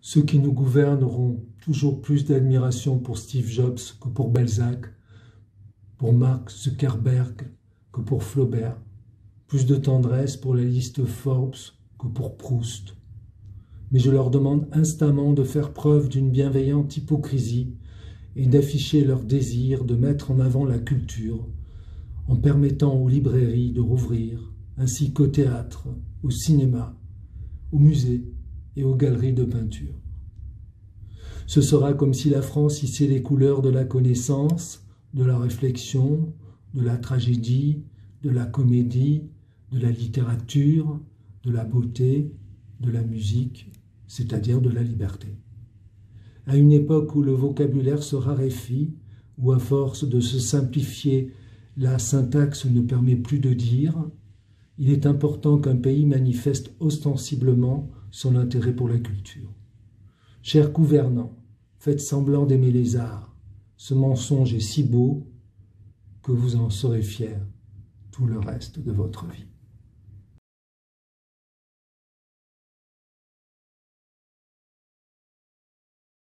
Ceux qui nous gouvernent auront toujours plus d'admiration pour Steve Jobs que pour Balzac, pour Mark Zuckerberg que pour Flaubert, plus de tendresse pour la liste Forbes que pour Proust. Mais je leur demande instamment de faire preuve d'une bienveillante hypocrisie et d'afficher leur désir de mettre en avant la culture en permettant aux librairies de rouvrir, ainsi qu'au théâtre, au cinéma, aux musées et aux galeries de peinture. Ce sera comme si la France hissait les couleurs de la connaissance, de la réflexion, de la tragédie, de la comédie, de la littérature, de la beauté, de la musique, c'est-à-dire de la liberté. À une époque où le vocabulaire se raréfie, où à force de se simplifier, la syntaxe ne permet plus de dire, il est important qu'un pays manifeste ostensiblement son intérêt pour la culture. Chers gouvernants, faites semblant d'aimer les arts. Ce mensonge est si beau que vous en serez fiers tout le reste de votre vie.